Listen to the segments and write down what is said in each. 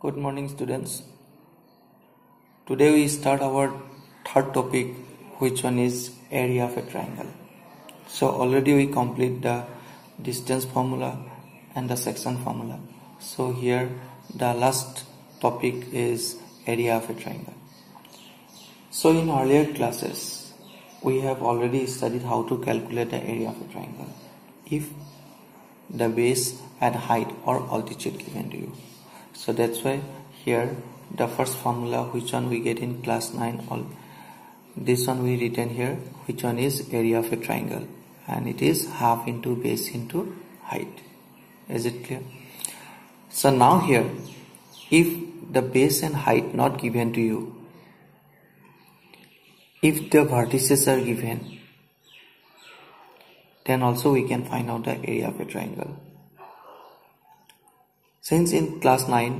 Good morning students. Today we start our third topic which one is area of a triangle. So already we complete the distance formula and the section formula. So here the last topic is area of a triangle. So in earlier classes we have already studied how to calculate the area of a triangle if the base and height or altitude given to you so that's why here the first formula which one we get in class 9 all. This one we written here which one is area of a triangle and it is half into base into height. Is it clear? So now here if the base and height not given to you if the vertices are given then also we can find out the area of a triangle since in class 9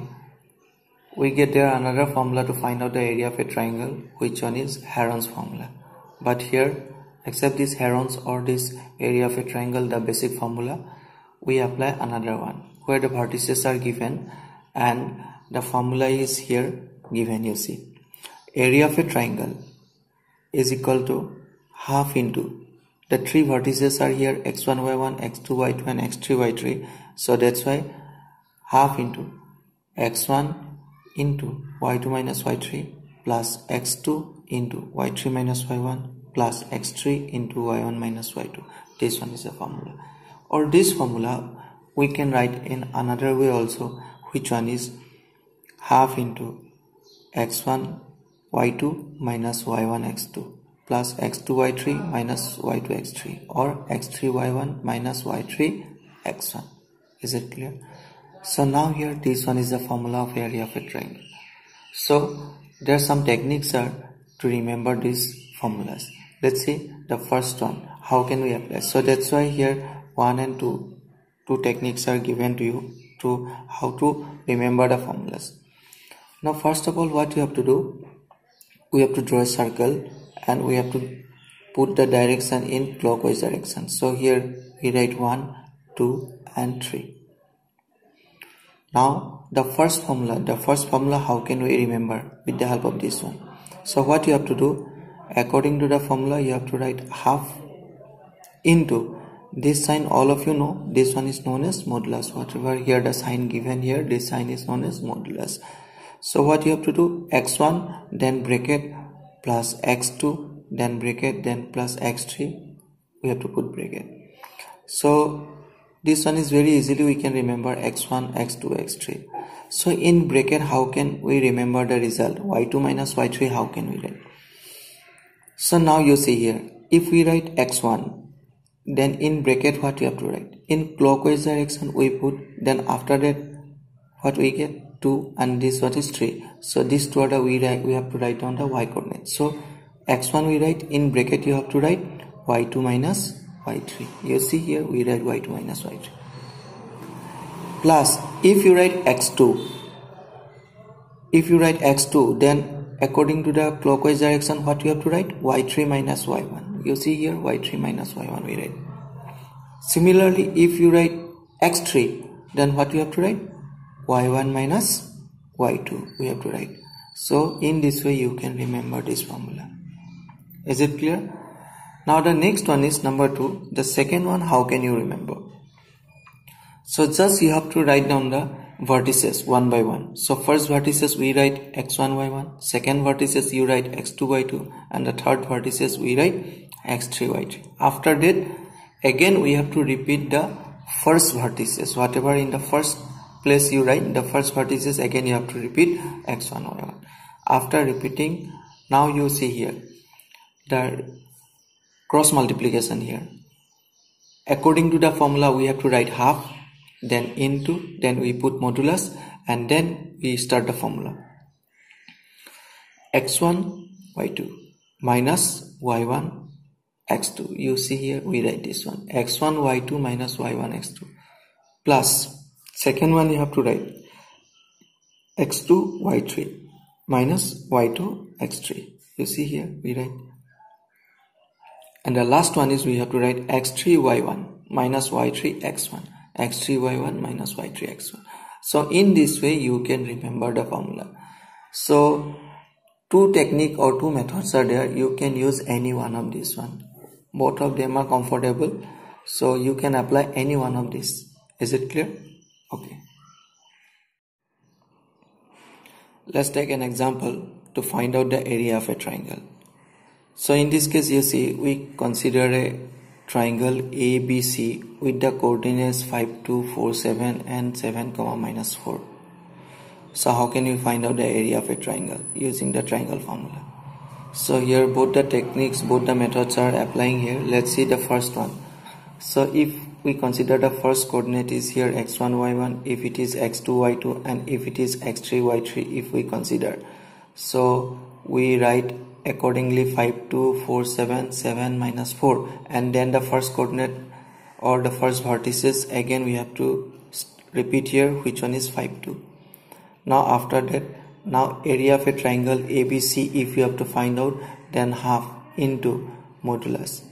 we get there another formula to find out the area of a triangle which one is Heron's formula. But here except this Heron's or this area of a triangle the basic formula we apply another one where the vertices are given and the formula is here given you see. Area of a triangle is equal to half into the three vertices are here x1 y1 x2 y2 and x3 y3 so that's why half into x1 into y2 minus y3 plus x2 into y3 minus y1 plus x3 into y1 minus y2 this one is the formula. Or this formula we can write in another way also which one is half into x1 y2 minus y1 x2 plus x2 y3 minus y2 x3 or x3 y1 minus y3 x1 is it clear so now here this one is the formula of area of a triangle. So there are some techniques are to remember these formulas. Let's see the first one. How can we apply? So that's why here one and two two techniques are given to you to how to remember the formulas. Now first of all what you have to do we have to draw a circle and we have to put the direction in clockwise direction. So here we write 1, 2 and 3 now the first formula, the first formula how can we remember with the help of this one? So what you have to do according to the formula you have to write half into this sign. All of you know this one is known as modulus. Whatever here the sign given here this sign is known as modulus. So what you have to do x1 then bracket plus x2 then bracket then plus x3 we have to put bracket. So this one is very easily we can remember x1 x2 x3 so in bracket how can we remember the result? Y2 minus y3 how can we write? So now you see here if we write x1 then in bracket what you have to write? In clockwise direction we put then after that what we get? 2 and this what is 3 so this two order we write we have to write down the y coordinate. So x1 we write in bracket you have to write y2 minus y3 you see here we write y2 minus y3 plus if you write x2 if you write x2 then according to the clockwise direction what you have to write? Y3 minus y1 you see here y3 minus y1 we write similarly if you write x3 then what you have to write? Y1 minus y2 we have to write. So in this way you can remember this formula. Is it clear now the next one is number two. The second one, how can you remember? So just you have to write down the vertices one by one. So first vertices we write x1, y1. Second vertices you write x2, y2. And the third vertices we write x3, y3. After that, again we have to repeat the first vertices. Whatever in the first place you write, the first vertices again you have to repeat x1, y1. After repeating, now you see here the cross multiplication here. According to the formula we have to write half then into then we put modulus and then we start the formula. X1 y2 minus y1 x2 you see here we write this one. X1 y2 minus y1 x2 plus second one you have to write. X2 y3 minus y2 x3 you see here we write and the last one is we have to write x3 y1 minus y3 x1 x3 y1 minus y3 x1 so in this way you can remember the formula. So two technique or two methods are there. You can use any one of this one. Both of them are comfortable. So you can apply any one of these. Is it clear? Okay. Let's take an example to find out the area of a triangle so in this case you see we consider a triangle ABC with the coordinates 5 2 4 7 and 7 comma minus 4 so how can you find out the area of a triangle using the triangle formula? So here both the techniques both the methods are applying here. Let's see the first one. So if we consider the first coordinate is here x1 y1 if it is x2 y2 and if it is x3 y3 if we consider. So we write accordingly 5 2 4 7 7 minus 4 and then the first coordinate or the first vertices again we have to repeat here which one is 5 2 now after that now area of a triangle abc if you have to find out then half into modulus.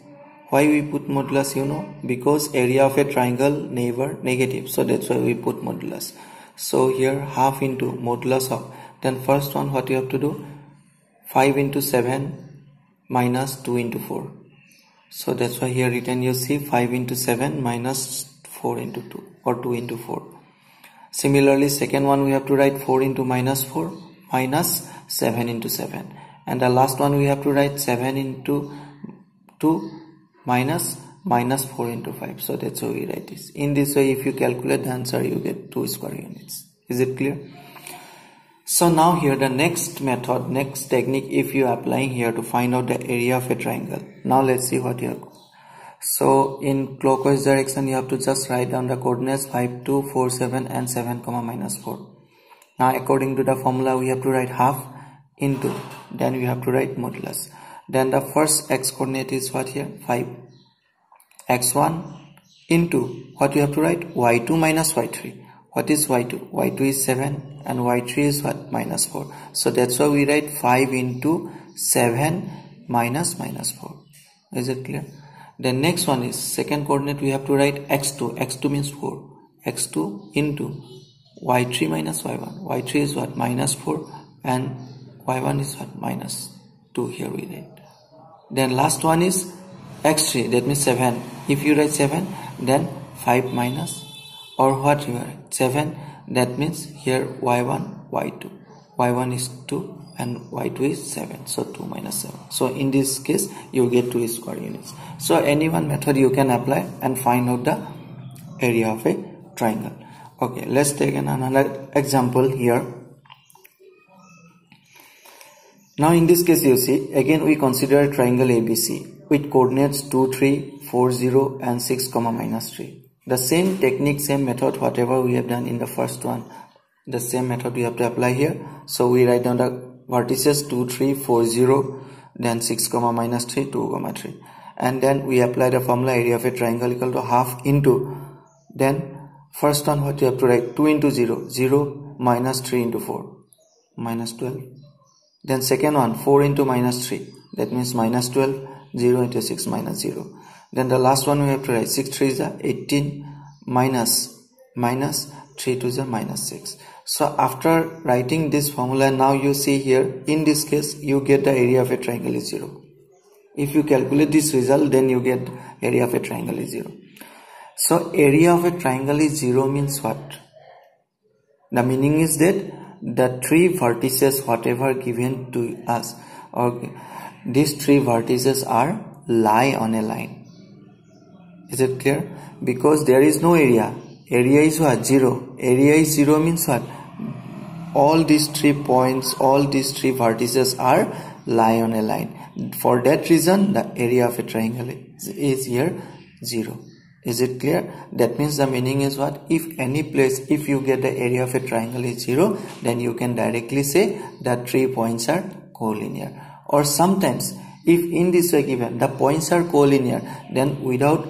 Why we put modulus you know? Because area of a triangle never negative so that's why we put modulus. So here half into modulus of then first one what you have to do 5 into 7 minus 2 into 4 so that's why here written you see 5 into 7 minus 4 into 2 or 2 into 4 similarly second one we have to write 4 into minus 4 minus 7 into 7 and the last one we have to write 7 into 2 minus minus 4 into 5 so that's how we write this. In this way if you calculate the answer you get 2 square units. Is it clear so now here the next method next technique if you are applying here to find out the area of a triangle. Now let's see what you have so in clockwise direction you have to just write down the coordinates 5 2 4 7 and 7 comma minus 4 now according to the formula we have to write half into then we have to write modulus. Then the first x coordinate is what here? 5 x1 into what you have to write? Y2 minus y3 what is y2 y2 is 7 and y3 is what minus 4 so that's why we write 5 into 7 minus minus 4 is it clear? The next one is second coordinate we have to write x2 x2 means 4 x2 into y3 minus y1 y3 is what minus 4 and y1 is what minus 2 here we write. Then last one is x3 that means 7 if you write 7 then 5 minus or what you write 7 that means here y1 y2 y1 is 2 and y2 is 7 so 2 minus 7 so in this case you get 2 square units. So any one method you can apply and find out the area of a triangle. Okay let's take another example here. Now in this case you see again we consider a triangle ABC with coordinates 2, 3, 4, 0 and 6 comma minus 3. The same technique, same method whatever we have done in the first one the same method we have to apply here. So we write down the vertices 2, 3, 4, 0 then 6 comma minus 3, 2 comma 3 and then we apply the formula area of a triangle equal to half into then first one what you have to write 2 into 0 0 minus 3 into 4 minus 12 then second one 4 into minus 3 that means minus 12 0 into 6 minus 0 then the last one we have to write 6 3 is 18 minus minus 3 to the minus 6 so after writing this formula now you see here in this case you get the area of a triangle is 0 if you calculate this result then you get area of a triangle is 0 so area of a triangle is 0 means what? The meaning is that the three vertices whatever given to us okay these three vertices are lie on a line is it clear? Because there is no area. Area is what? Zero. Area is zero means what? All these three points all these three vertices are lie on a line. For that reason the area of a triangle is, here zero. Is it clear? That means the meaning is what? If any place if you get the area of a triangle is zero then you can directly say that three points are collinear. Or sometimes if in this way given the points are collinear then without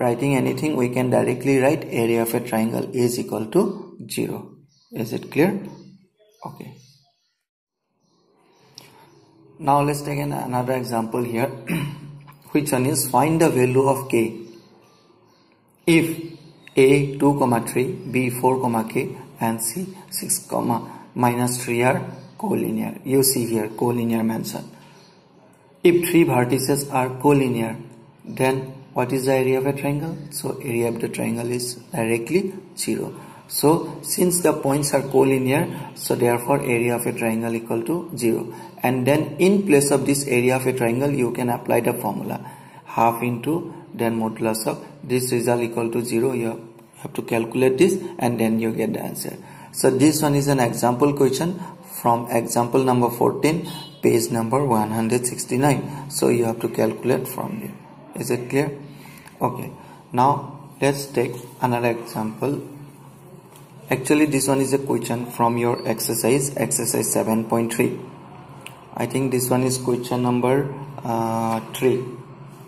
writing anything we can directly write area of a triangle is equal to 0 is it clear? Okay. Now let's take an, another example here which one is find the value of k. If a 2 comma 3 b 4 comma k and c 6 comma minus 3 are collinear. You see here collinear mentioned if three vertices are collinear then what is the area of a triangle? So area of the triangle is directly 0 so since the points are collinear so therefore area of a triangle equal to 0 and then in place of this area of a triangle you can apply the formula. Half into then modulus of this result equal to 0 you have to calculate this and then you get the answer. So this one is an example question from example number 14 page number 169 so you have to calculate from here is it clear okay. Now let's take another example. Actually this one is a question from your exercise exercise 7.3 i think this one is question number uh, 3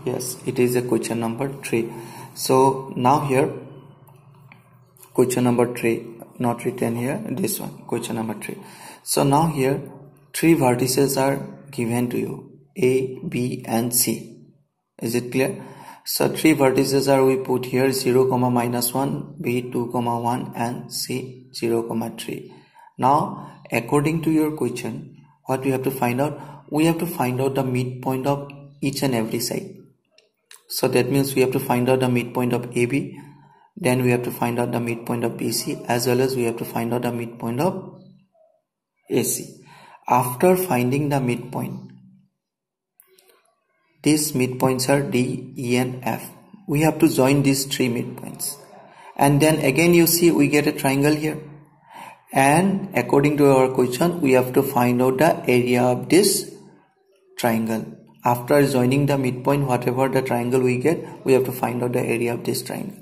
yes it is a question number 3 so now here question number 3 not written here this one question number 3 so now here three vertices are given to you a b and c. Is it clear so three vertices are we put here 0 comma minus 1 b 2 comma 1 and c 0 comma 3 now according to your question what we have to find out we have to find out the midpoint of each and every side so that means we have to find out the midpoint of ab then we have to find out the midpoint of BC as well as we have to find out the midpoint of AC. After finding the midpoint, these midpoints are D, E and F. We have to join these three midpoints. And then again you see we get a triangle here. And according to our question, we have to find out the area of this triangle. After joining the midpoint, whatever the triangle we get, we have to find out the area of this triangle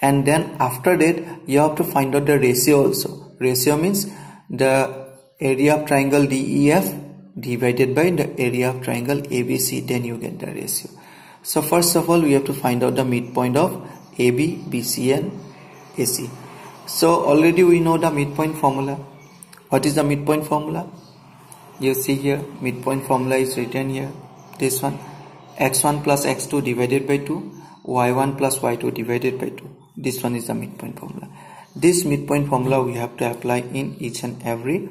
and then after that you have to find out the ratio also ratio means the area of triangle DEF divided by the area of triangle ABC then you get the ratio. So first of all we have to find out the midpoint of AB BC and AC so already we know the midpoint formula. What is the midpoint formula? You see here midpoint formula is written here. This one x1 plus x2 divided by 2 y1 plus y2 divided by 2 this one is the midpoint formula. This midpoint formula we have to apply in each and every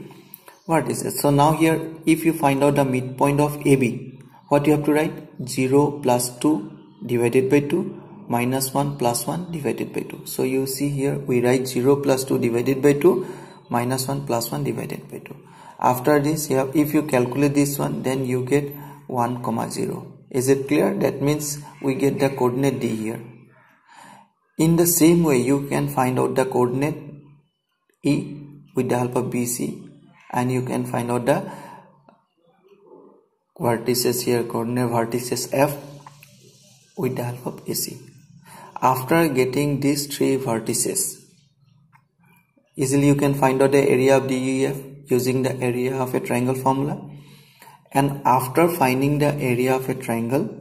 what is it? So now here if you find out the midpoint of AB what you have to write? 0 plus 2 divided by 2 minus 1 plus 1 divided by 2 so you see here we write 0 plus 2 divided by 2 minus 1 plus 1 divided by 2 after this have, if you calculate this one then you get 1 comma 0 is it clear? That means we get the coordinate d here. In the same way, you can find out the coordinate E with the help of BC and you can find out the vertices here, coordinate vertices F with the help of AC. After getting these three vertices, easily you can find out the area of DEF using the area of a triangle formula. And after finding the area of a triangle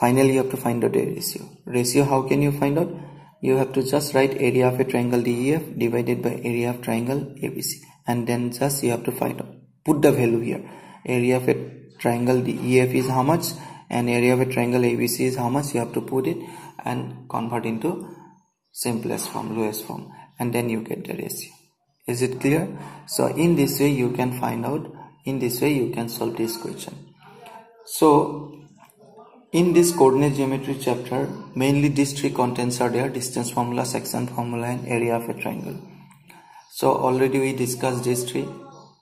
finally you have to find out the ratio. Ratio how can you find out? You have to just write area of a triangle DEF divided by area of triangle ABC and then just you have to find out put the value here. Area of a triangle DEF is how much? And area of a triangle ABC is how much? You have to put it and convert into simplest form lowest form. And then you get the ratio. Is it clear? So in this way you can find out in this way you can solve this question. So in this coordinate geometry chapter, mainly these three contents are there, distance formula, section formula and area of a triangle. So already we discussed these three.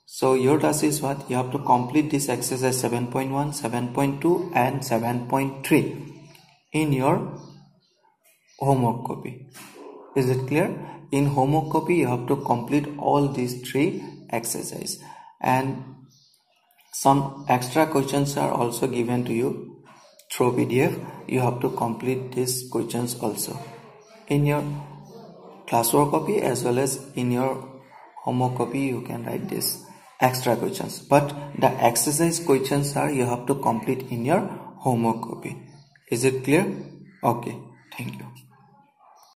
So your task is what? You have to complete this exercise 7.1, 7.2 and 7.3 in your homework copy. Is it clear? In homework copy you have to complete all these three exercises and some extra questions are also given to you through PDF you have to complete these questions also in your classwork copy as well as in your homework copy you can write this extra questions. But the exercise questions are you have to complete in your homework copy. Is it clear? Okay. Thank you